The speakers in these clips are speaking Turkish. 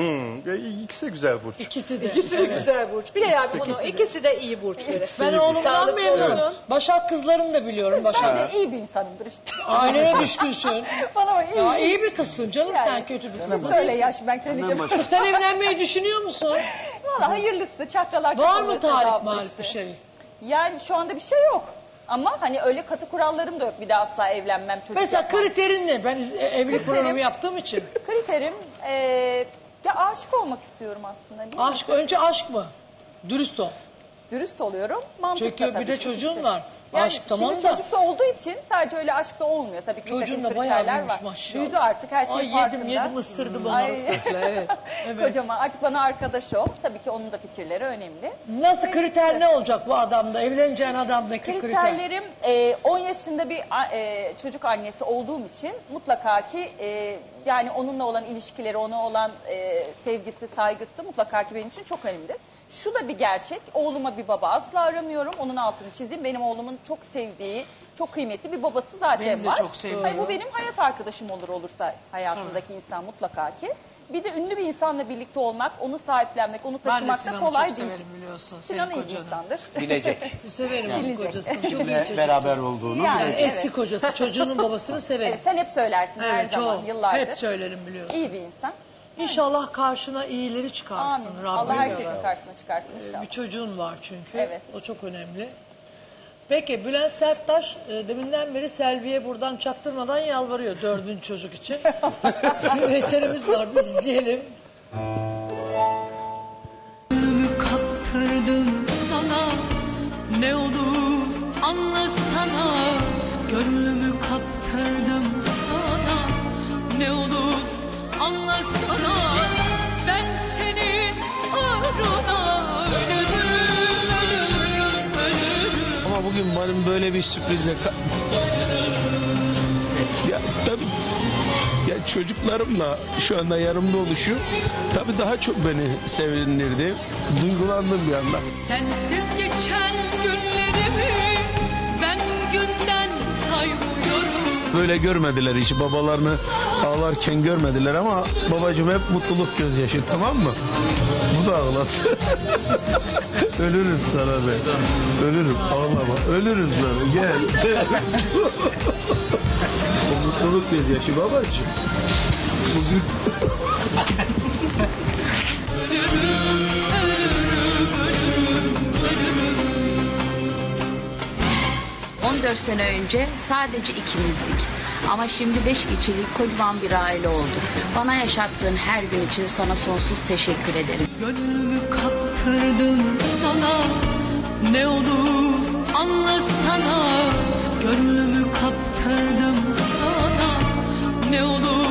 Hmm, ya ikisi de güzel burç. İkisi de. İkisi de güzel burç. Bir yani bunu ikisi de iyi burçları. Ben oğlumdan memnunum. Başak kızlarını da biliyorum. Ben Başak. de iyi bir insanımdır işte. Aileye düşkünsün. Bana iyi. Ya iyi bir kızsın canım Yani sen kötü bir kızsın. Öyle yaş ben kendi Kız sen evlenmeyi düşünüyor musun? Valla hayırlısı çakralar Var mı malip işte. bir şey? Yani şu anda bir şey yok. Ama hani öyle katı kurallarım da yok. Bir daha asla evlenmem çocuk Mesela yapmam. kriterin ne? Ben iz- evlilik programı yaptığım için. Kriterim eee ya aşık olmak istiyorum aslında. değil mi? Aşk, önce aşk mı? Dürüst ol. Dürüst oluyorum. Mantıklı Çünkü tabii bir de ki. çocuğun var. Yani aşk tamam şimdi da. çocuk da olduğu için sadece öyle aşk da olmuyor. Tabii ki Çocuğun da bayağı büyümüş var. maşallah. Büyüdü artık her şey Ay farkında. yedim yedim ısırdı bana. Ay. evet. evet. Kocaman artık bana arkadaş o. Tabii ki onun da fikirleri önemli. Nasıl kriter ne olacak bu adamda? Evleneceğin adamdaki kriter. Kriterlerim e, 10 yaşında bir e, çocuk annesi olduğum için mutlaka ki e, yani onunla olan ilişkileri, ona olan e, sevgisi, saygısı mutlaka ki benim için çok önemli. Şu da bir gerçek. Oğluma bir baba asla aramıyorum. Onun altını çizeyim. Benim oğlumun çok sevdiği, çok kıymetli bir babası zaten Benim de var. çok sevdiğim. Hayır, bu benim hayat arkadaşım olur olursa hayatımdaki insan mutlaka ki. Bir de ünlü bir insanla birlikte olmak, onu sahiplenmek, onu Ben de taşımak da Sinan'ı kolay çok değil. severim biliyorsun. Sinan Senin iyi bir kocanı. insandır. Bilecek. Severim onun Bilecek. kocasını. Çok iyi çocuk. beraber olduğunu Yani. bilecek. Eski Evet. kocası. Çocuğunun babasını severim. Evet, sen hep söylersin her Evet, zaman, çok. yıllardır. Hep söylerim biliyorsun. İyi bir insan. İnşallah karşına iyileri çıkarsın. Amin. Rabbim Allah herkesin Rabbi. karşısına çıkarsın Ee, inşallah. Bir çocuğun var çünkü. Evet. O çok önemli. Peki Bülent Serttaş e, deminden beri Selvi'ye buradan çaktırmadan yalvarıyor dördüncü çocuk için. bir veterimiz var bir izleyelim. Gönlümü kaptırdım sana Ne olur anlasana Gönlümü kaptırdım sana Ne olur Benim böyle bir sürprize ka- ya tabii ya çocuklarımla şu anda yanımda oluşu tabii daha çok beni sevindirdi. Duygulandım bir anda. Sensiz geçen günlerimi Ben günden saymıyorum Böyle görmediler hiç babalarını ağlarken görmediler ama babacığım hep mutluluk gözyaşı tamam mı? Bu da ağlar. Ölürüm sana ben. Ölürüm ağlama. Ölürüm sana gel. mutluluk gözyaşı babacığım. Bugün 14 sene önce sadece ikimizdik. Ama şimdi 5 kişilik kocaman bir aile olduk. Bana yaşattığın her gün için sana sonsuz teşekkür ederim. Gönlümü kaptırdım sana Ne olur anlasana Gönlümü kaptırdım sana Ne olur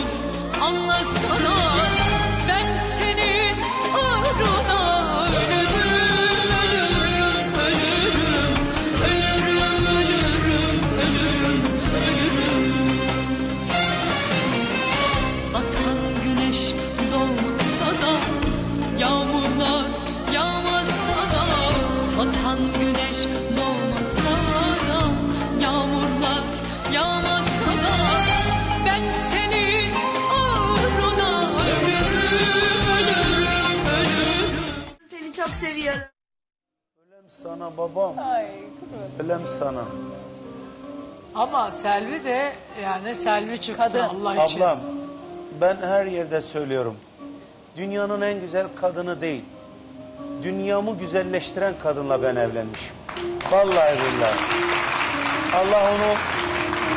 sana babam. Ay. Ölem sana. Ama Selvi de yani Selvi çıktı Kadın. Allah için. Ablam ben her yerde söylüyorum. Dünyanın en güzel kadını değil. Dünyamı güzelleştiren kadınla ben evlenmişim. Vallahi billahi. Allah onu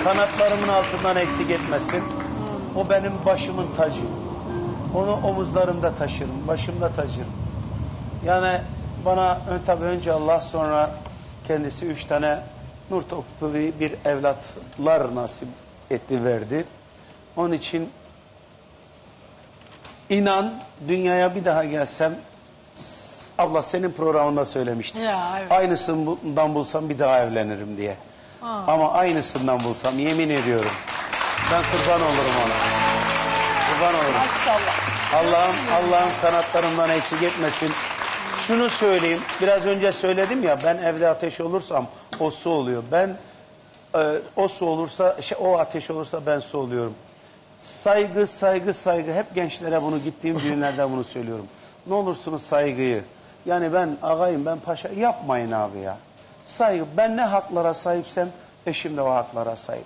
kanatlarımın altından eksik etmesin. O benim başımın tacı. Onu omuzlarımda taşırım, başımda taşırım. Yani bana ön tabi önce Allah sonra kendisi üç tane nur topu bir, evlatlar nasip etti verdi. Onun için inan dünyaya bir daha gelsem abla senin programında söylemiştim. Ya evet. Aynısından bulsam bir daha evlenirim diye. Ha. Ama aynısından bulsam yemin ediyorum. Ben kurban olurum ona. Kurban olurum. Maşallah. Allah'ım Allah'ım kanatlarımdan eksik etmesin. Şunu söyleyeyim. Biraz önce söyledim ya ben evde ateş olursam o su oluyor. Ben e, o su olursa şey, o ateş olursa ben su oluyorum. Saygı, saygı, saygı. Hep gençlere bunu gittiğim düğünlerde bunu söylüyorum. Ne olursunuz saygıyı. Yani ben ağayım, ben paşa. Yapmayın abi ya. Saygı. Ben ne haklara sahipsem eşim de o haklara sahip.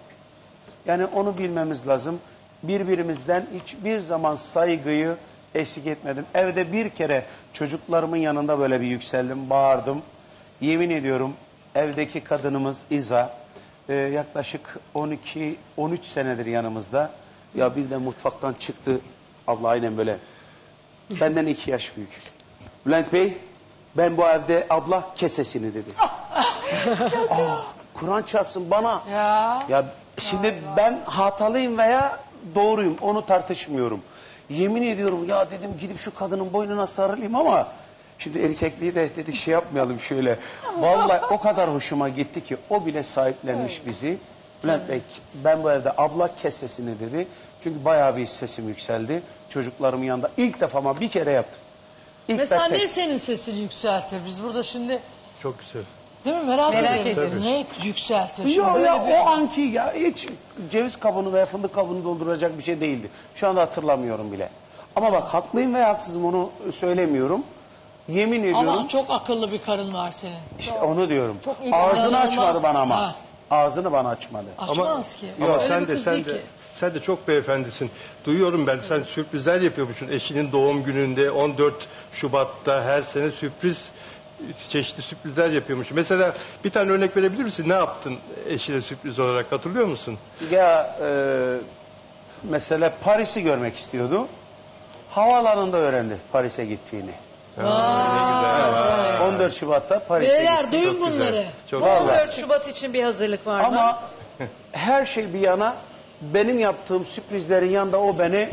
Yani onu bilmemiz lazım. Birbirimizden hiçbir zaman saygıyı eksik etmedim. Evde bir kere çocuklarımın yanında böyle bir yükseldim, bağırdım. Yemin ediyorum evdeki kadınımız İza e, yaklaşık 12 13 senedir yanımızda. Ya bir de mutfaktan çıktı abla aynen böyle. Benden iki yaş büyük. Bülent Bey ben bu evde abla kesesini dedi. Aa, Kur'an çarpsın bana. Ya. Ya şimdi ben hatalıyım veya doğruyum onu tartışmıyorum. Yemin ediyorum ya dedim gidip şu kadının boynuna sarılayım ama şimdi erkekliği de dedik şey yapmayalım şöyle. Vallahi o kadar hoşuma gitti ki o bile sahiplenmiş bizi. Bülent Bey ben bu evde abla kes sesini dedi. Çünkü bayağı bir sesim yükseldi. Çocuklarımın yanında ilk defa ama bir kere yaptım. İlk Mesela ne senin sesini yükseltir? Biz burada şimdi Çok güzel. Değil mi merak, Merak edelim. ediyoruz. Ne yükseltir? Şimdi Ya, böyle ya bir- o anki ya hiç ceviz kabuğunu veya fındık kabuğunu dolduracak bir şey değildi. Şu anda hatırlamıyorum bile. Ama bak haklıyım veya haksızım onu söylemiyorum. Yemin ediyorum. Ama çok akıllı bir karın var senin. işte onu diyorum. Çok iyi bir Ağzını inanılmaz. açmadı bana ama. Ha. Ağzını bana açmadı. Açmaz ki. Ama Öyle sen bir de kız sen değil de ki. sen de çok beyefendisin. Duyuyorum ben sen sürprizler yapıyormuşsun. Eşinin doğum gününde 14 Şubat'ta her sene sürpriz çeşitli sürprizler yapıyormuşsun. Mesela bir tane örnek verebilir misin? Ne yaptın eşine sürpriz olarak hatırlıyor musun? Ya e, mesela Paris'i görmek istiyordu. Havaalanında öğrendi Paris'e gittiğini. Vay. 14 Şubat'ta Paris'e Beyler gitti. duyun Çok güzel. bunları. Çok Vallahi. 14 Şubat için bir hazırlık var mı? Ama her şey bir yana benim yaptığım sürprizlerin yanında o beni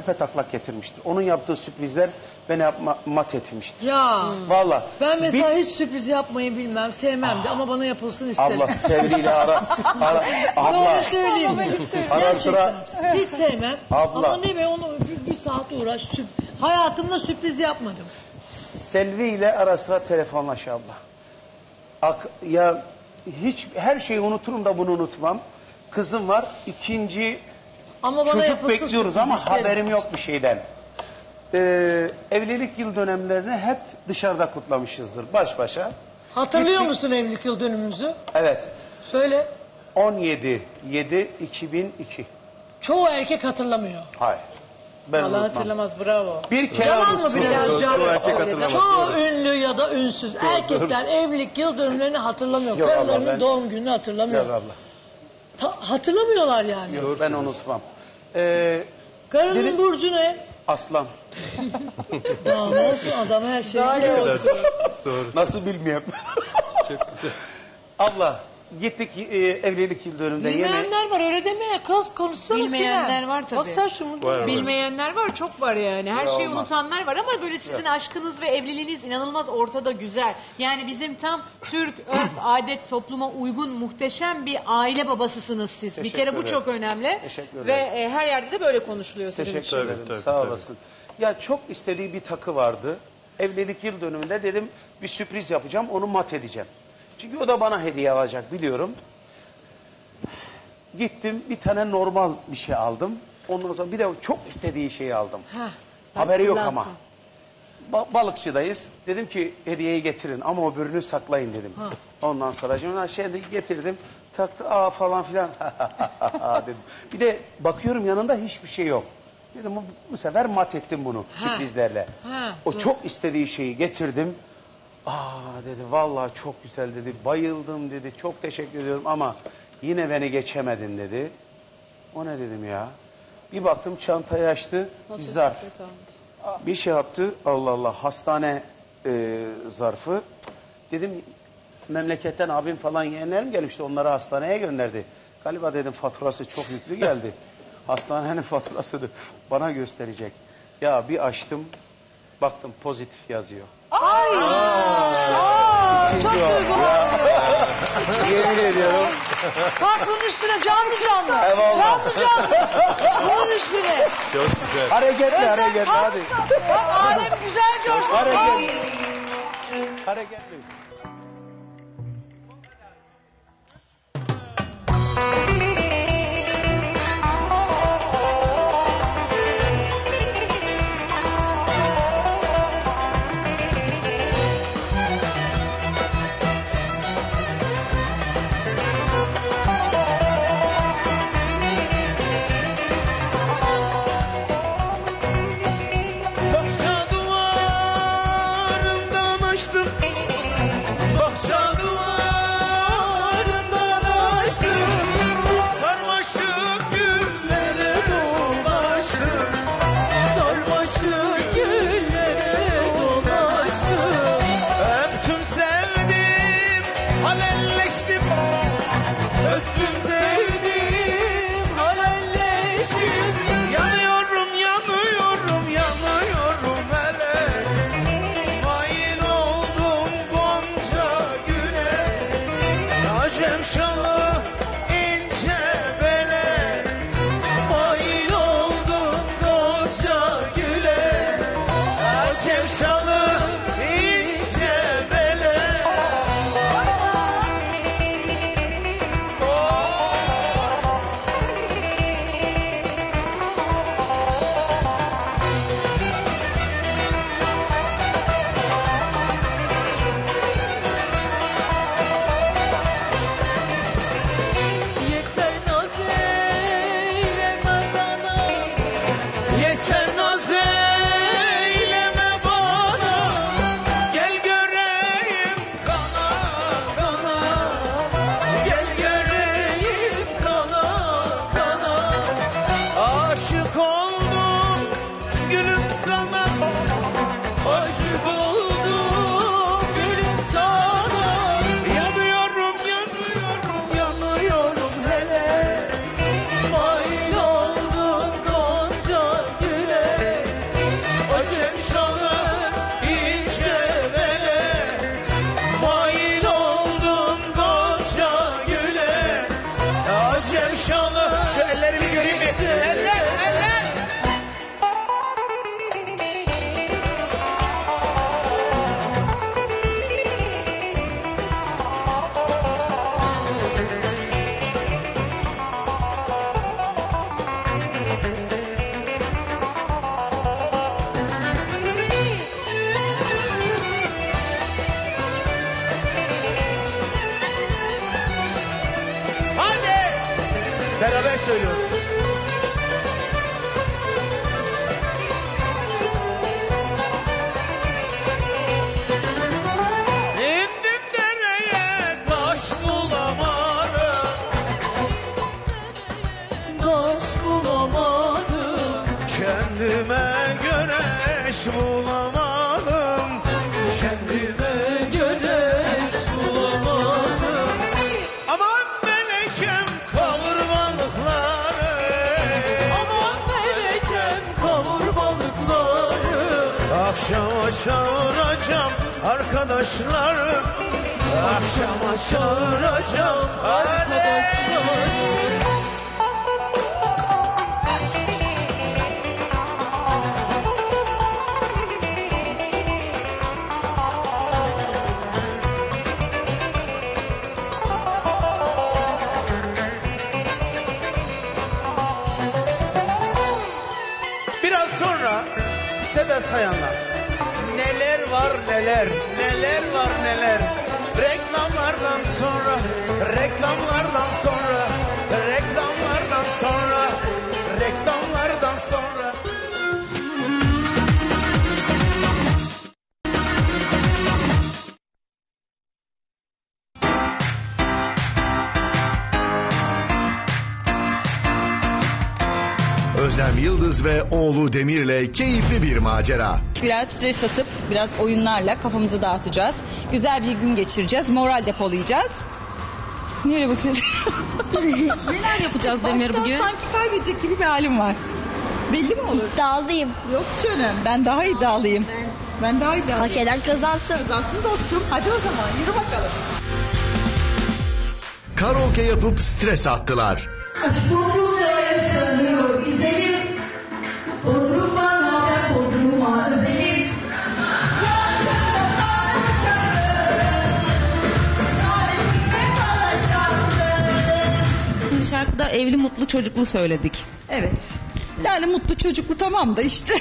tepe taklak getirmiştir. Onun yaptığı sürprizler beni yapma, mat etmiştir. Ya Valla. ben mesela hiç sürpriz yapmayı bilmem, sevmem de ama bana yapılsın isterim. Abla sevgiyle ara. ara abla. Doğru söyleyeyim. Ara sıra- Gerçekten. Hiç sevmem. Abla. Ama ne be onu bir, bir saat uğraş. Sürp- Hayatımda sürpriz yapmadım. Selvi ile ara sıra telefonlaş abla. Ak, ya hiç her şeyi unuturum da bunu unutmam. Kızım var. ikinci Ama bana çocuk yapılsın bekliyoruz ama isterim. haberim yok bir şeyden. Ee, evlilik yıl dönemlerini hep dışarıda kutlamışızdır baş başa. Hatırlıyor Hiçbir- musun evlilik yıl dönümümüzü? Evet. Söyle. 17 7 2002. Çoğu erkek hatırlamıyor. Hayır. Ben Allah unutmam. hatırlamaz bravo. Bir kere Yalan mı unuttum. biraz? Çoğu- çoğu erkek hatırlamaz. Çoğu Doğru. ünlü ya da ünsüz erkekler evlilik yıl dönümlerini hatırlamıyor. Yok Karılarının ben- doğum gününü hatırlamıyor. Yok abla. Ta- hatırlamıyorlar yani. Yok, ben unutmam. Ee, Karının Dedim- burcu ne? aslan. Ya ne olsun adam her şey Daha biliyor. Doğru. Nasıl bilmiyorum. Çok güzel. Abla gittik e, evlilik yıl dönümünde yine Bilmeyenler var öyle deme ya kız konuşsana Bilmeyenler Sinem. var tabii. Bak sen şunu. Var, var. Bilmeyenler var çok var yani. Her Ya şeyi olmaz. unutanlar var ama böyle sizin aşkınız ve evliliğiniz inanılmaz ortada güzel. Yani bizim tam Türk örf, adet, topluma uygun muhteşem bir aile babasısınız siz. bir Teşekkür kere bu ederim. çok önemli. Teşekkür Ve ederim. e, her yerde de böyle konuşuluyor sizin Teşekkür için. Tabii, ederim. tabii, Sağ tabii. olasın. Ya çok istediği bir takı vardı. Evlilik yıl dönümünde dedim bir sürpriz yapacağım. Onu mat edeceğim. Çünkü o da bana hediye alacak biliyorum. Gittim bir tane normal bir şey aldım. Ondan sonra bir de çok istediği şeyi aldım. Heh, Haberi yok ama. Ba- balıkçıdayız. Dedim ki hediyeyi getirin ama öbürünü saklayın dedim. Ondan sonra şimdi şey getirdim. Taktı aa falan filan. dedim. Bir de bakıyorum yanında hiçbir şey yok. Dedim bu, bu sefer mat ettim bunu sürprizlerle. Ha, o dur. çok istediği şeyi getirdim. Aa dedi vallahi çok güzel dedi. Bayıldım dedi. Çok teşekkür ediyorum ama yine beni geçemedin dedi. O ne dedim ya? Bir baktım çantayı açtı. Bir zarf. Bir şey yaptı. Allah Allah hastane e, zarfı. Dedim memleketten abim falan yeğenlerim gelmişti. Onları hastaneye gönderdi. Galiba dedim faturası çok yüklü geldi. Hastanenin faturasını bana gösterecek. Ya bir açtım. Baktım pozitif yazıyor. Çok duygulandım. Yemin ediyorum. Bak bunun üstüne canlı canlı. Eyvallah. Canlı canlı. Bunun üstüne. Çok güzel. Hareketli hareketli hadi. Bak alem güzel görsün. Hareket. Hareketli. I'm sure. Çağıracağım arkadaşlarım Akşama çağıracağım arkadaşlarım Biraz sonra size sayanlar. Neler. Reklamlardan sonra, reklamlardan sonra, reklamlardan sonra, reklamlardan sonra. Özlem Yıldız ve oğlu Demir'le keyifli bir macera. Biraz stres atıp biraz oyunlarla kafamızı dağıtacağız. Güzel bir gün geçireceğiz. Moral depolayacağız. Niye öyle bakıyorsun? Neler yapacağız Demir Baştan bugün? sanki kaybedecek gibi bir halim var. Belli mi olur? İddialıyım. Yok canım. Ben daha iddialıyım. Ben, daha iddialıyım. Hak eden kazansın. Kazansın dostum. Hadi o zaman yürü bakalım. Karaoke yapıp stres attılar. Şarkıda evli mutlu çocuklu söyledik. Evet. Yani mutlu çocuklu tamam da işte.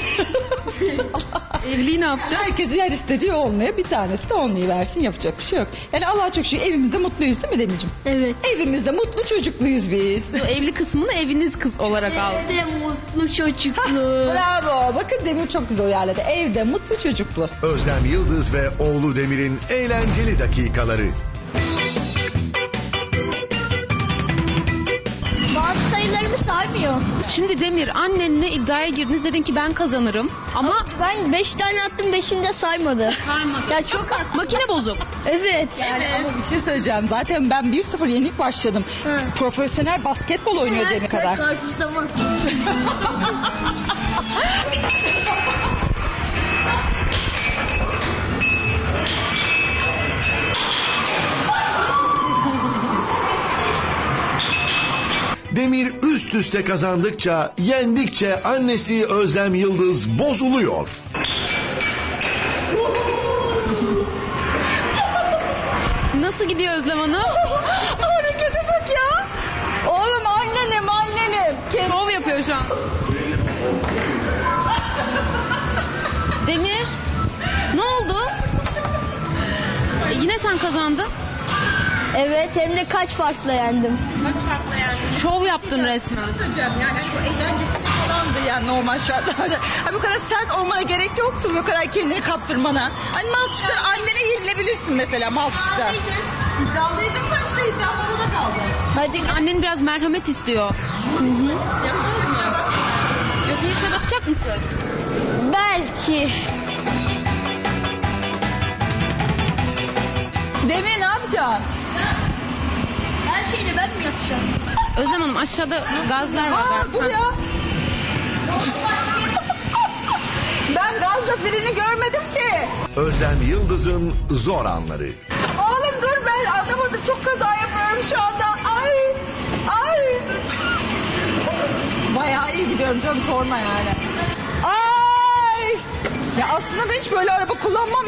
Evliliği ne yapacağız? Herkesin her istediği olmuyor. Bir tanesi de olmayı versin yapacak bir şey yok. Yani Allah çok şükür evimizde mutluyuz değil mi Demirciğim? Evet. Evimizde mutlu çocukluyuz biz. Bu evli kısmını eviniz kız olarak aldı. Evde mutlu çocuklu Bravo. Bakın Demir çok güzel uyarladı. Evde mutlu çocuklu. Özlem Yıldız ve oğlu Demir'in eğlenceli dakikaları. Saymıyor. Şimdi Demir annenle iddiaya girdiniz dedin ki ben kazanırım. Ama ben 5 tane attım 5'ini de saymadı. Saymadı. Ya çok Makine bozuk. Evet. Yani ama bir şey söyleyeceğim. Zaten ben 1-0 yenik başladım. Hı. Profesyonel basketbol oynuyor Demir kadar. Karpuzlama Demir üst üste kazandıkça, yendikçe annesi Özlem Yıldız bozuluyor. Nasıl gidiyor Özlem Hanım? Harekete bak ya. Oğlum annenim annenim. Şov yapıyor şu an. Demir. Ne oldu? E, yine sen kazandın. Evet hem de kaç farkla yendim. Kaç farkla yani? Şov yaptın resmen. söyleyeceğim yani bu eğlencesine falandı yani normal şartlarda. Ha, bu kadar sert olmana gerek yoktu bu kadar kendini kaptırmana. Hani mahsuslar annene yenilebilirsin mesela mahsuslar. İddialıydım da işte iddia bana kaldı. Hadi annen biraz merhamet istiyor. Yapacak mı? Yok işe bakacak mısın? Belki. Demir ne yapacaksın? Her şeyini ben mi yapacağım? Özlem Hanım aşağıda gazlar var. Aa, dur ya. Ben gaz zaferini görmedim ki. Özlem Yıldız'ın zor anları. Oğlum dur ben anlamadım çok kaza yapıyorum şu anda. Ay ay. Bayağı iyi gidiyorum canım korna yani. Ay. Ya aslında ben hiç böyle araba kullanmam.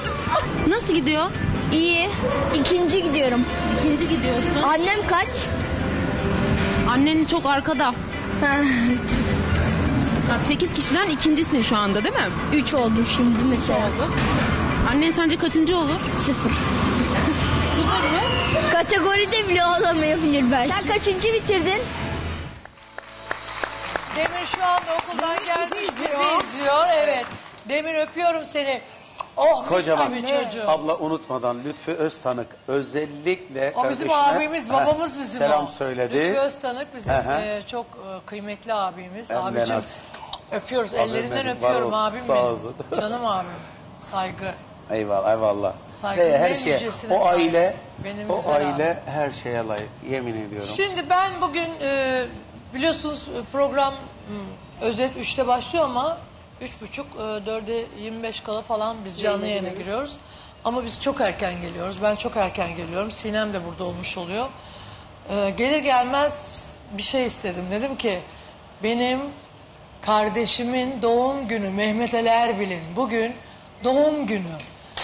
Nasıl gidiyor? İyi. İkinci gidiyorum. İkinci gidiyorsun. Annem kaç? Annen çok arkada. Bak 8 kişiden ikincisin şu anda değil mi? Üç oldum şimdi mesela. Oldu. Annen sence kaçıncı olur? Sıfır. Kategoride bile olamayabilir belki. Sen kaçıncı bitirdin? Demir şu anda okuldan gelmiş bizi izliyor. Evet. Demir öpüyorum seni. Oh Kocaman. gibi çocuğum. Abla unutmadan Lütfü Öztanık özellikle O bizim kardeşine- abimiz, Heh, babamız bizim Selam o. söyledi. Lütfü Öztanık bizim Hı hı. e, çok e, kıymetli abimiz. Hem de Abicim nasıl. Öpüyoruz. Abim Ellerinden benim, öpüyorum olsun, abim sağ benim. olsun. Canım abim. Saygı. Eyvallah eyvallah. Saygının Ve her en şeye, yücesine o sahip. aile, Benim o güzel aile her şeye layık. Yemin ediyorum. Şimdi ben bugün e, biliyorsunuz program hmm, özet 3'te başlıyor ama 3.30 e, 4'e 25 kala falan biz canlı yayına giriyoruz. Ama biz çok erken geliyoruz. Ben çok erken geliyorum. Sinem de burada olmuş oluyor. E, gelir gelmez bir şey istedim. Dedim ki benim kardeşimin doğum günü Mehmet Ali Erbil'in bugün doğum günü.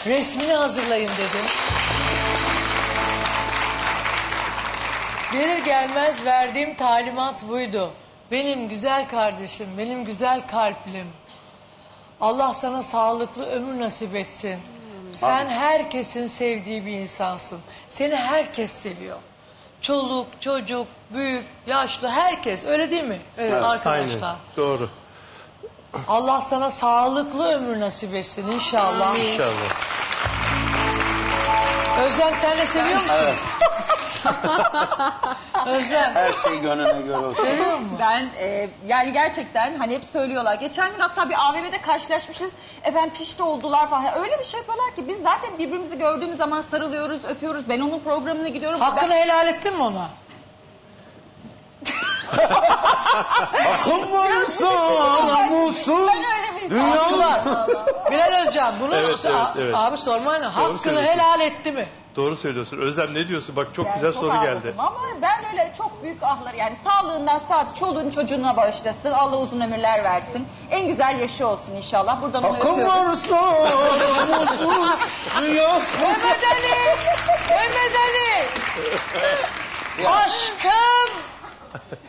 Resmini hazırlayın dedim. Gelir gelmez verdiğim talimat buydu. Benim güzel kardeşim, benim güzel kalplim. Allah sana sağlıklı ömür nasip etsin. Sen Amin. herkesin sevdiği bir insansın. Seni herkes seviyor. Çoluk, çocuk, büyük, yaşlı herkes öyle değil mi? Evet, Arkadaşlar. Aynen. Doğru. Allah sana sağlıklı ömür nasip etsin inşallah. İnşallah. Özlem sen de seviyor musun? Evet. Özlem. Her şey gönlüne göre olsun. Musun? Ben e, yani gerçekten hani hep söylüyorlar. Geçen gün hatta bir AVM'de karşılaşmışız. Efendim pişti oldular falan. Öyle bir şey yapıyorlar ki biz zaten birbirimizi gördüğümüz zaman sarılıyoruz, öpüyoruz. Ben onun programına gidiyorum. Hakkını Ben- helal ettin mi ona? Akım varsa namusun. Ben öyle bir Dünya Hakkı var. Bilal Özcan bunu Evet, evet, evet. abi sormayla hakkını söylüyorsun. helal etti mi? Doğru söylüyorsun. Özlem ne diyorsun? Bak çok Yani güzel çok soru ağladım geldi. Ama ben öyle çok büyük ahlar yani sağlığından saat çoluğun çocuğuna bağışlasın. Allah uzun ömürler versin. En güzel yaşı olsun inşallah. Buradan onu Akım öpüyoruz. varsa namusun. Dünya Mehmet Ali! Mehmet Ali! Aşkım!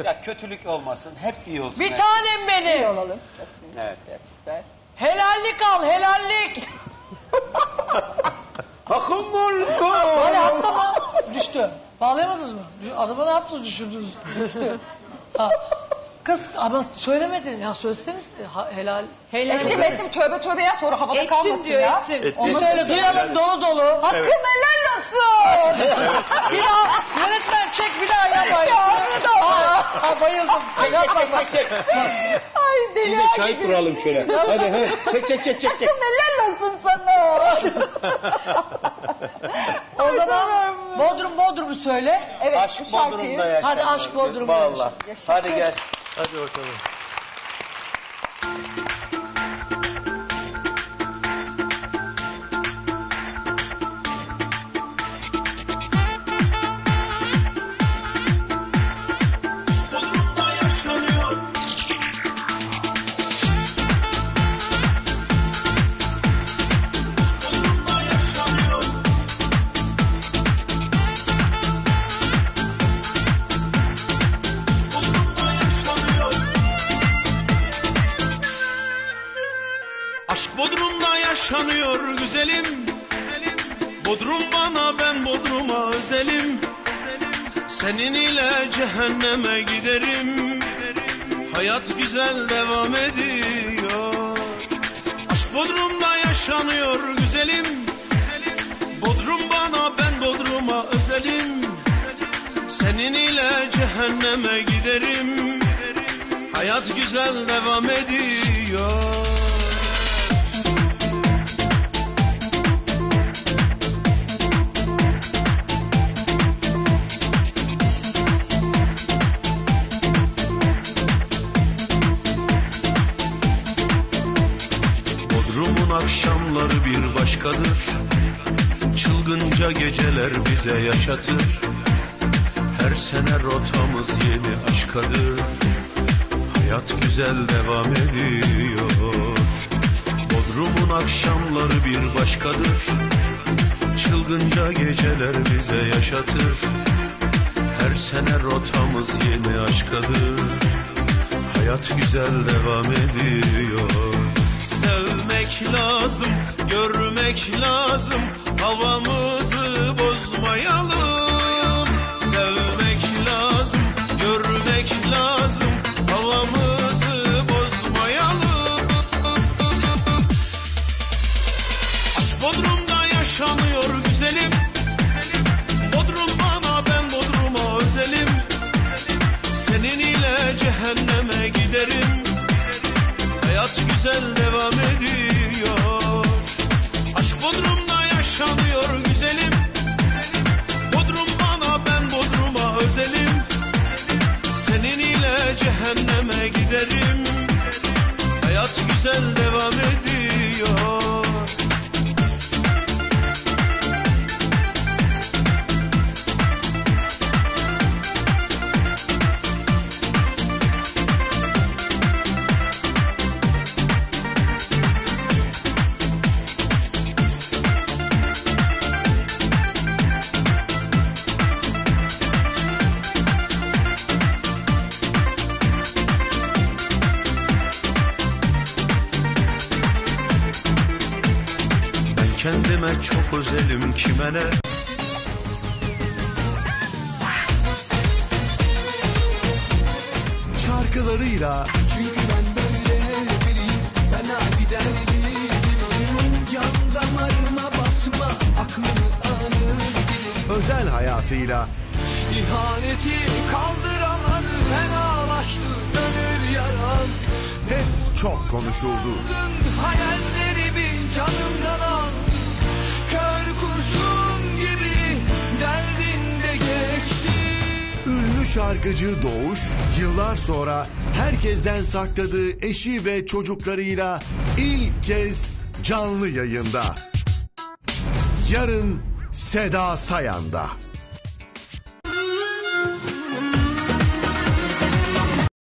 Ya kötülük olmasın. Hep iyi olsun. Bir tanem İyi benim. olalım. Evet. Gerçekten. Helallik al, helallik. Akım Hadi varsa. atlama. Düştü. Bağlayamadınız mı? Adamı ne yaptınız düşürdünüz? ha. Kız ama söylemedin. Ya söyleseniz ha, helal. Helal. Ettim ettim tövbe tövbe ya sonra havada Ettim kalmasın diyor ya. ettim. Ettim. Bir söyle duyalım dolu dolu. Hakkım Evet. helal olsun. bir daha yönetmen çek bir daha yap aynısını. Ha, ha, bayıldım. Çek çek çek çek. Ay deli Biz de şahit duralım şöyle. Hadi he. Çek çek çek çek. çek. Helal olsun sana. O zaman Bodrum Bodrum'u söyle. Evet Aşk bu şarkıyı. Bodrum'da yaşa. Hadi aşk Bodrum'da Vallahi. yaşa. Hadi gel. Hadi bakalım. Cehenneme giderim. Hayat güzel devam ediyor. Bodrum'un akşamları bir başkadır Çılgınca geceler bize yaşatır rotamız yeni aşkadır Hayat güzel devam ediyor. Bodrum'un akşamları bir başkadır. Çılgınca geceler bize yaşatır. Her sene rotamız yeni aşkadır Hayat güzel devam ediyor. Sevmek lazım, görmek lazım. Havamızı bozmayalım Şarkılarıyla. Çünkü ben böyle biriyim. Ben abi derliyim Can damarıma basma Aklımı alır özel hayatıyla. İhaneti kaldıramadı Fenalaştı gönül yaram. Hep çok konuşuldu. Hayallerimi canımdan şarkıcı Doğuş yıllar sonra herkesten sakladığı eşi ve çocuklarıyla ilk kez canlı yayında. Yarın Seda Sayan'da.